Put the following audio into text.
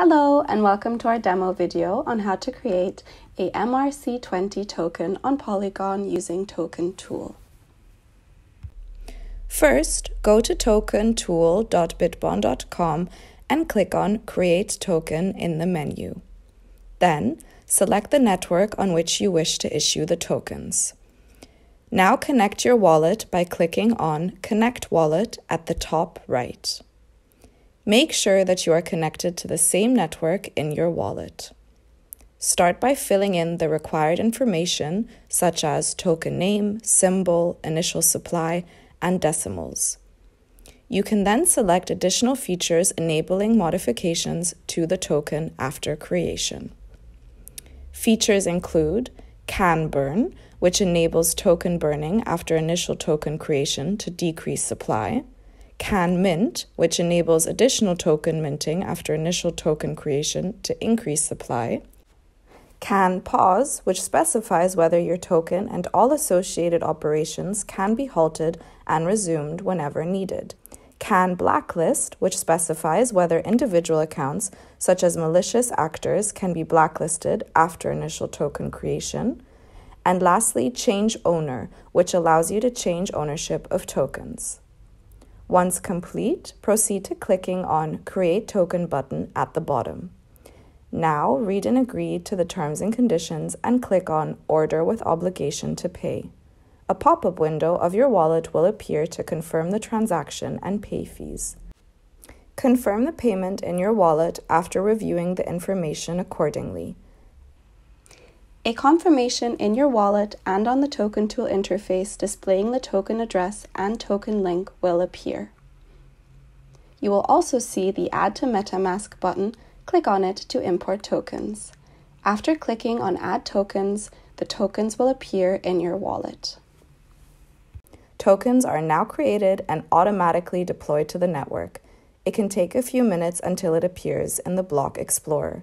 Hello and welcome to our demo video on how to create a MRC20 token on Polygon using Token Tool. First, go to tokentool.bitbond.com and click on Create Token in the menu. Then, select the network on which you wish to issue the tokens. Now connect your wallet by clicking on Connect Wallet at the top right. Make sure that you are connected to the same network in your wallet. Start by filling in the required information such as token name, symbol, initial supply, and decimals. You can then select additional features enabling modifications to the token after creation. Features include can burn, which enables token burning after initial token creation to decrease supply can mint, which enables additional token minting after initial token creation to increase supply, can pause, which specifies whether your token and all associated operations can be halted and resumed whenever needed. Can blacklist, which specifies whether individual accounts, such as malicious actors, can be blacklisted after initial token creation. And lastly, change owner, which allows you to change ownership of tokens. Once complete, proceed to clicking on Create Token button at the bottom. Now, read and agree to the terms and conditions and click on Order with Obligation to Pay. A pop up window of your wallet will appear to confirm the transaction and pay fees. Confirm the payment in your wallet after reviewing the information accordingly. A confirmation in your wallet and on the Token Tool interface displaying the token address and token link will appear. You will also see the Add to MetaMask button. Click on it to import tokens. After clicking on Add Tokens, the tokens will appear in your wallet. Tokens are now created and automatically deployed to the network. It can take a few minutes until it appears in the Block Explorer.